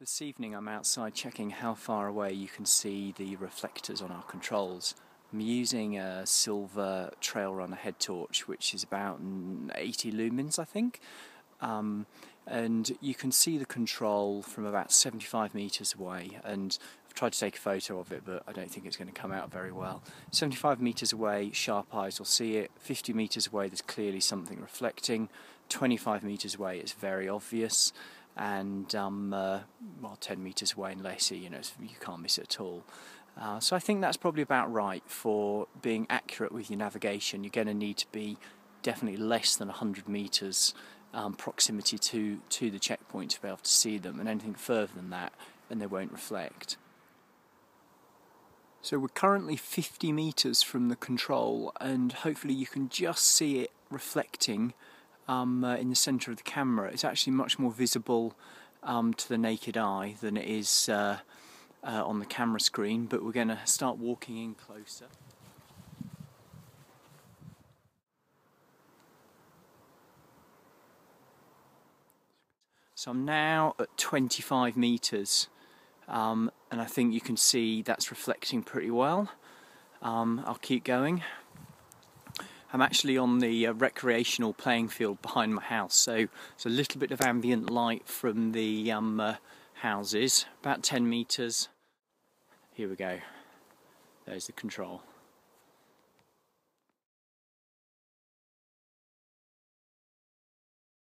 This evening I'm outside checking how far away you can see the reflectors on our controls. I'm using a Silva trail runner head torch which is about 80 lumens I think. Um, and you can see the control from about 75 metres away. And I've tried to take a photo of it but I don't think it's going to come out very well. 75 metres away sharp eyes will see it, 50 metres away there's clearly something reflecting, 25 metres away it's very obvious and um, uh, well, 10 metres away in Lacey, you know, you can't miss it at all. Uh, so I think that's probably about right for being accurate with your navigation. You're going to need to be definitely less than 100 metres um, proximity to, to the checkpoint to be able to see them, and anything further than that, and they won't reflect. So we're currently 50 metres from the control, and hopefully you can just see it reflecting um, uh, in the centre of the camera. It's actually much more visible um, to the naked eye than it is uh, uh, on the camera screen, but we're going to start walking in closer. So I'm now at 25 metres um, and I think you can see that's reflecting pretty well. Um, I'll keep going. I'm actually on the uh, recreational playing field behind my house, so it's a little bit of ambient light from the um, uh, houses, about 10 metres. Here we go, there's the control.